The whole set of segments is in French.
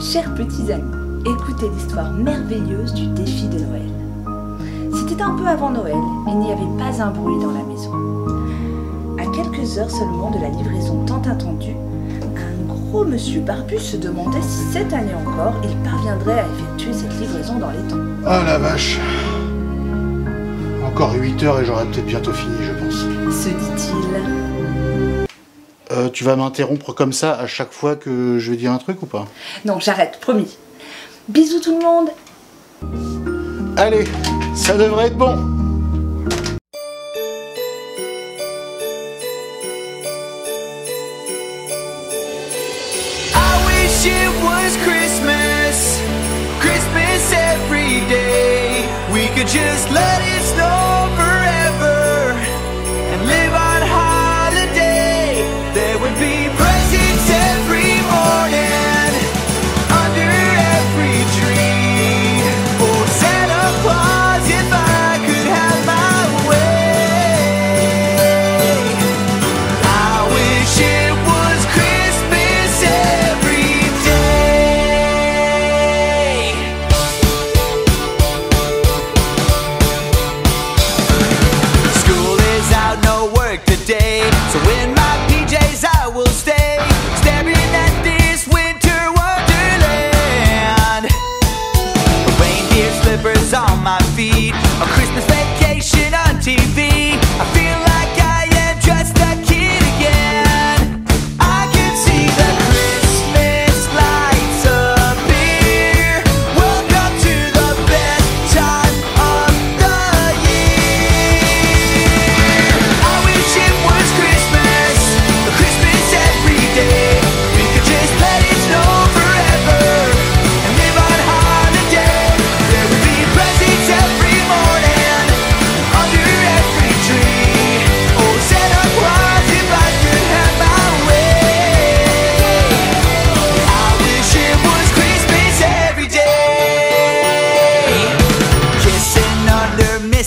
Chers petits amis, écoutez l'histoire merveilleuse du défi de Noël. C'était un peu avant Noël, et il n'y avait pas un bruit dans la maison. À quelques heures seulement de la livraison tant attendue, un gros monsieur barbu se demandait si cette année encore il parviendrait à effectuer cette livraison dans les temps. Ah la vache Encore 8 heures et j'aurai peut-être bientôt fini, je pense. Se dit-il. Euh, tu vas m'interrompre comme ça à chaque fois que je vais dire un truc ou pas? Non, j'arrête, promis. Bisous tout le monde. Allez, ça devrait être bon.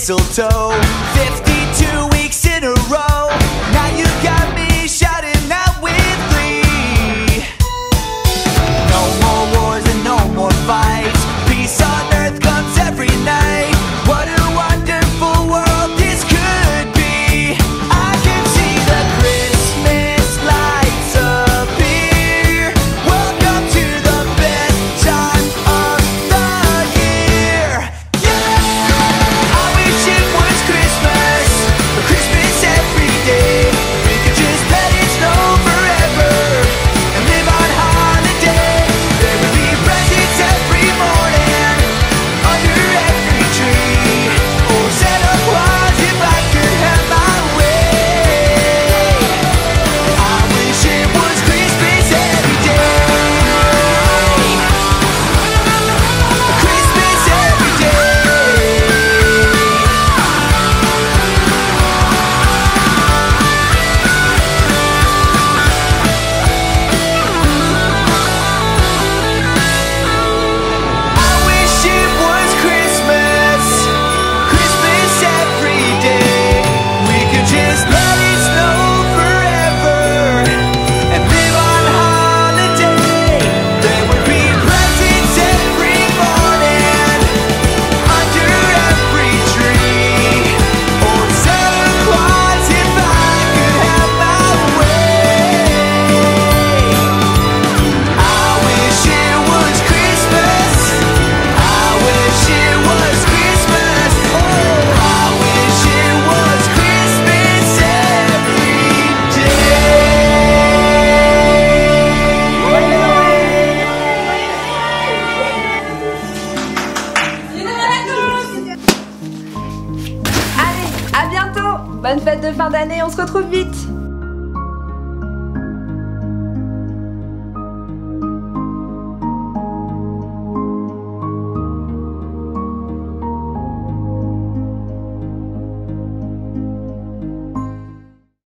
mistletoe. Bonne fête de fin d'année, on se retrouve vite.